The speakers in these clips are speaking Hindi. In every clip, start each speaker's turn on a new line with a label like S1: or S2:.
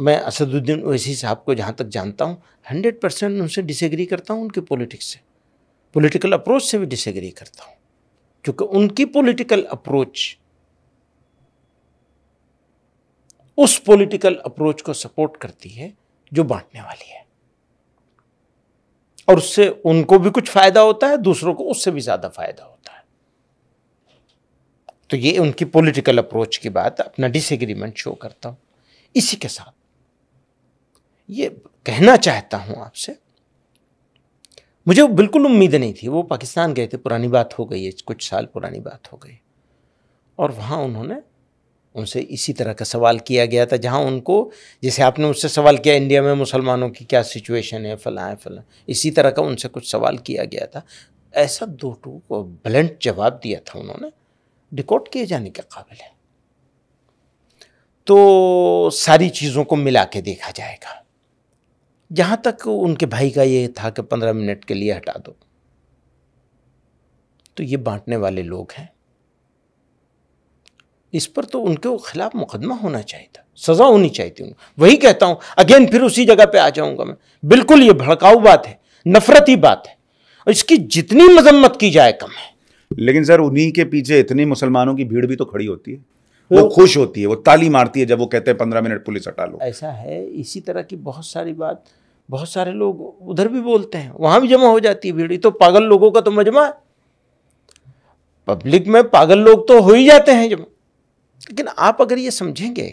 S1: मैं असदुद्दीन ओवैसी साहब को जहाँ तक जानता हूँ हंड्रेड परसेंट उनसे डिसएग्री करता हूँ, उनके पॉलिटिक्स से। पॉलिटिकल अप्रोच से भी डिसएग्री करता हूँ। क्योंकि उनकी पॉलिटिकल अप्रोच उस पॉलिटिकल अप्रोच को सपोर्ट करती है, जो बांटने वाली है। और उससे उनको भी कुछ फ़ायदा होता है, दूसरों को उससे भी ज़्यादा फ़ायदा होता है। तो ये उनकी पॉलिटिकल अप्रोच की बात, अपना डिसएग्रीमेंट शो करता हूँ। इसी के साथ। ये कहना चाहता हूँ आपसे, मुझे बिल्कुल उम्मीद नहीं थी। वो पाकिस्तान गए थे, पुरानी बात हो गई है, कुछ साल पुरानी बात हो गई। और वहाँ उन्होंने उनसे इसी तरह का सवाल किया गया था, जहाँ उनको, जैसे आपने उससे सवाल किया, इंडिया में मुसलमानों की क्या सिचुएशन है, फला है, फला। इसी तरह का उनसे कुछ सवाल किया गया था। ऐसा दो टू को ब्लंट जवाब दिया था उन्होंने रिकॉर्ड किए जाने के काबिल है। तो सारी चीज़ों को मिला के देखा जाएगा। जहाँ तक उनके भाई का ये था कि पंद्रह मिनट के लिए हटा दो। तो ये बांटने वाले लोग हैं। इस पर तो उनके खिलाफ मुकदमा होना चाहिए था। सज़ा होनी चाहिए थी वही कहता हूँ, अगेन फिर उसी जगह पे आ जाऊँगा मैं। बिल्कुल ये भड़काऊ बात है, नफरती बात है। और इसकी जितनी मजम्मत की जाए कम है।
S2: लेकिन सर, उन्हीं के पीछे इतनी मुसलमानों की भीड़ भी तो खड़ी होती है। वो खुश होती है वो ताली मारती है जब वो कहते हैं पंद्रह मिनट पुलिस हटा लो।
S1: ऐसा है इसी तरह की बहुत सारी बात बहुत सारे लोग उधर भी बोलते हैं वहाँ भी जमा हो जाती है भीड़। तो पागल लोगों का तो मजमा है। पब्लिक में पागल लोग तो हो ही जाते हैं जमा लेकिन आप अगर ये समझेंगे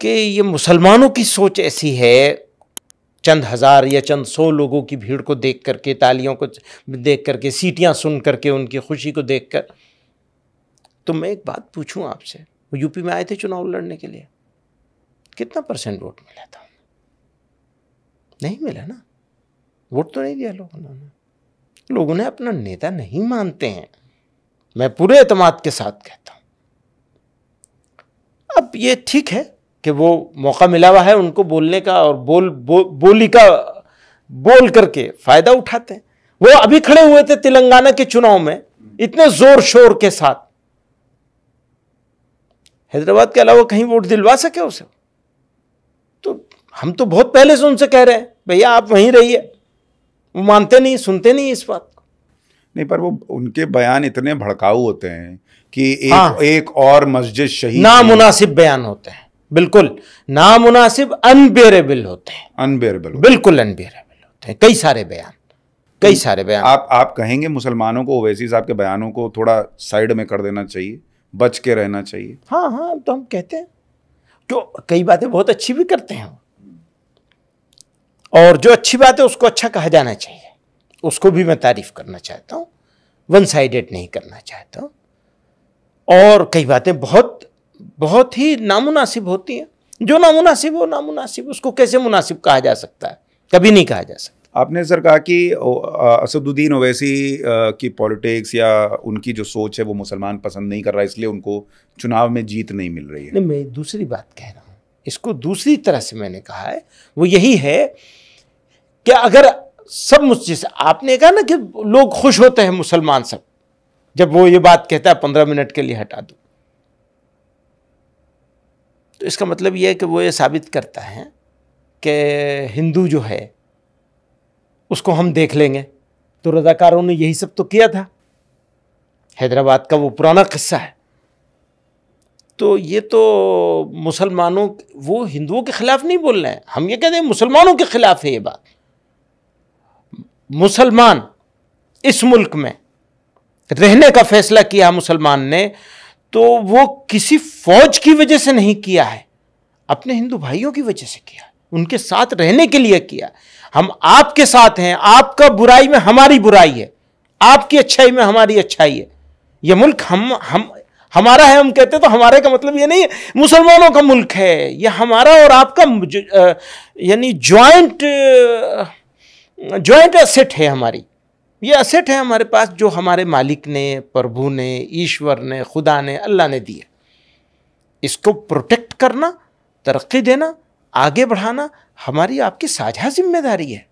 S1: कि ये मुसलमानों की सोच ऐसी है चंद हज़ार या चंद सौ लोगों की भीड़ को देख करके तालियों को देख करके सीटियाँ सुन करके उनकी खुशी को देख कर तो मैं एक बात पूछूँ आपसे वो यूपी में आए थे चुनाव लड़ने के लिए। कितना परसेंट वोट मिला था? नहीं मिला ना। वोट तो नहीं दिया लोगों ने लोगों ने अपना नेता नहीं मानते हैं। मैं पूरे एतमाद के साथ कहता हूँ। अब ये ठीक है कि वो मौका मिला हुआ है उनको बोलने का और बोल बो, बोली का बोल करके फ़ायदा उठाते हैं। वो अभी खड़े हुए थे तेलंगाना के चुनाव में इतने ज़ोर शोर के साथ। हैदराबाद के अलावा कहीं वोट दिलवा सके उसे? तो हम तो बहुत पहले से उनसे कह रहे हैं भैया आप वहीं रहिए। वो मानते नहीं सुनते नहीं इस बात को।
S2: नहीं पर वो उनके बयान इतने भड़काऊ होते हैं कि एक हाँ, एक और मस्जिद शहीद
S1: नामुनासिब बयान होते हैं बिल्कुल। नामुनासिब अनबेरेबल होते हैं।
S2: अनबेरेबल
S1: बिल्कुल अनबेरेबल होते हैं। कई सारे बयान कई सारे बयान।
S2: आप आप कहेंगे मुसलमानों को ओवैसी साहब के बयानों को थोड़ा साइड में कर देना चाहिए? बच के रहना चाहिए।
S1: हाँ हाँ तो हम कहते हैं। जो कई बातें बहुत अच्छी भी करते हैं और जो अच्छी बात है, उसको अच्छा कहा जाना चाहिए। उसको भी मैं तारीफ़ करना चाहता हूँ। वन साइडेड नहीं करना चाहता हूँ। और कई बातें बहुत बहुत ही नामुनासिब होती हैं। जो नामुनासिब हो, नामुनासिब, उसको कैसे मुनासिब कहा जा सकता है? कभी नहीं कहा जा सकता।
S2: आपने सर कहा कि असदुद्दीन ओवैसी की पॉलिटिक्स या उनकी जो सोच है वो मुसलमान पसंद नहीं कर रहा, इसलिए उनको चुनाव में जीत नहीं मिल रही है।
S1: नहीं, मैं दूसरी बात कह रहा हूँ। इसको दूसरी तरह से मैंने कहा है, वो यही है कि अगर सब मुझसे आपने कहा ना कि लोग खुश होते हैं मुसलमान सब, जब वो ये बात कहता है, पंद्रह मिनट के लिए हटा दो। तो इसका मतलब ये है कि वो ये साबित करता है कि हिंदू जो है उसको हम देख लेंगे। तो रजाकारों ने यही सब तो किया था। हैदराबाद का वो पुराना किस्सा है। तो ये तो मुसलमानों वो हिंदुओं के खिलाफ नहीं बोल रहे हैं। हम ये कहते हैं मुसलमानों के खिलाफ है ये बात। मुसलमान इस मुल्क में रहने का फैसला किया मुसलमान ने तो वो किसी फौज की वजह से नहीं किया है। अपने हिंदू भाइयों की वजह से किया उनके साथ रहने के लिए किया। हम आपके साथ हैं, आपका बुराई में हमारी बुराई है, आपकी अच्छाई में हमारी अच्छाई है। यह मुल्क हम हम, हमारा है, हम कहते तो हमारे का मतलब ये नहीं है, मुसलमानों का मुल्क है यह हमारा और आपका यानी ज्वाइंट ज्वाइंट असेट है हमारी। ये असेट है हमारे पास जो हमारे मालिक ने, प्रभु ने, ईश्वर ने, खुदा ने, अल्लाह ने दिए इसको प्रोटेक्ट करना, तरक्की देना आगे बढ़ाना हमारी आपकी साझा ज़िम्मेदारी है।